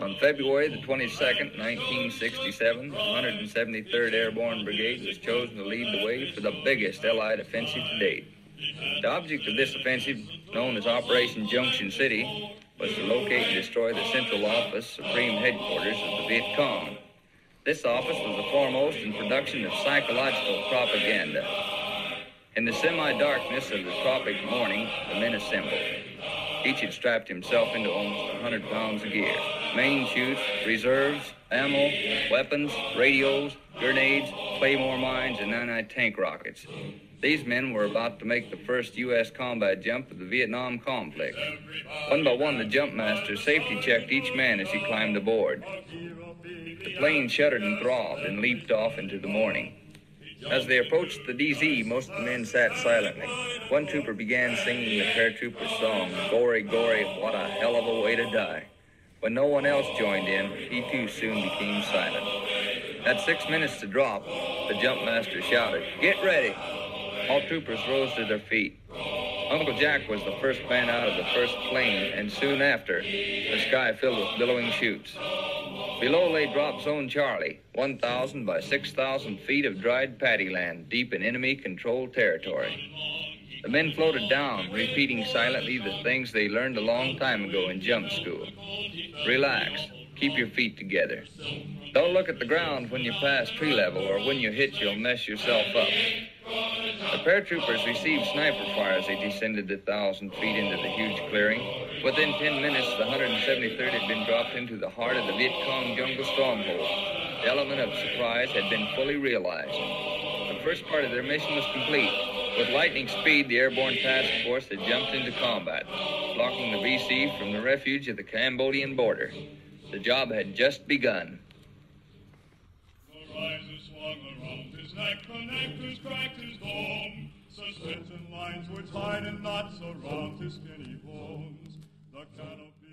On February the 22nd, 1967, the 173rd Airborne Brigade was chosen to lead the way for the biggest Allied offensive to date. The object of this offensive, known as Operation Junction City, was to locate and destroy the Central Office, Supreme Headquarters of the Viet Cong. This office was the foremost in production of psychological propaganda. In the semi-darkness of the tropic morning, the men assembled. Each had strapped himself into almost 100 pounds of gear. Main chutes, reserves, ammo, weapons, radios, grenades, claymore mines, and anti-tank rockets. These men were about to make the first U.S. combat jump of the Vietnam conflict. One by one, the jump master safety checked each man as he climbed aboard. The plane shuddered and throbbed and leaped off into the morning. As they approached the DZ, most of the men sat silently. One trooper began singing the paratrooper song, Gory, Gory, what a hell of a way to die. When no one else joined in, he too soon became silent. At six minutes to drop, the jump master shouted, Get ready! All troopers rose to their feet. Uncle Jack was the first man out of the first plane, and soon after, the sky filled with billowing chutes. Below lay drop zone Charlie, 1,000 by 6,000 feet of dried paddy land deep in enemy controlled territory. The men floated down, repeating silently the things they learned a long time ago in jump school. Relax. Keep your feet together. Don't look at the ground when you pass tree level, or when you hit, you'll mess yourself up. The paratroopers received sniper fire as they descended a thousand feet into the huge clearing. Within 10 minutes, the 173rd had been dropped into the heart of the Viet Cong jungle stronghold. The element of surprise had been fully realized. The first part of their mission was complete. With lightning speed, the airborne task force had jumped into combat, blocking the VC from the refuge of the Cambodian border. The job had just begun. His neck, the nectar's cracked his dome. Such lines were tied in knots around his skinny bones. The canopy.